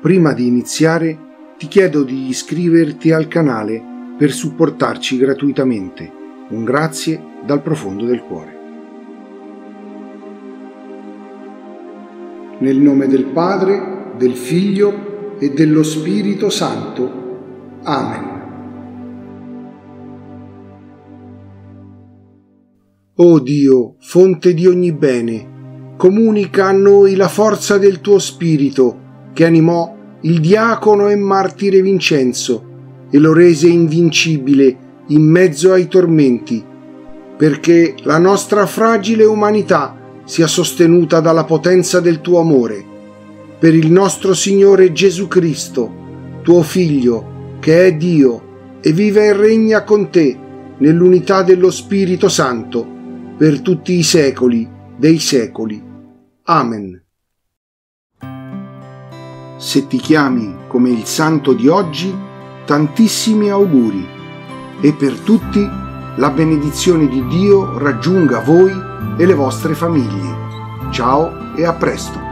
Prima di iniziare ti chiedo di iscriverti al canale per supportarci gratuitamente. Un grazie dal profondo del cuore. Nel nome del Padre, del Figlio e dello Spirito Santo. Amen. O Dio, fonte di ogni bene, comunica a noi la forza del tuo Spirito che animò il diacono e martire Vincenzo e lo rese invincibile in mezzo ai tormenti, perché la nostra fragile umanità sia sostenuta dalla potenza del tuo amore. Per il nostro Signore Gesù Cristo, tuo Figlio, che è Dio e vive e regna con te nell'unità dello Spirito Santo, per tutti i secoli dei secoli. Amen se ti chiami come il santo di oggi, tantissimi auguri e per tutti la benedizione di Dio raggiunga voi e le vostre famiglie. Ciao e a presto!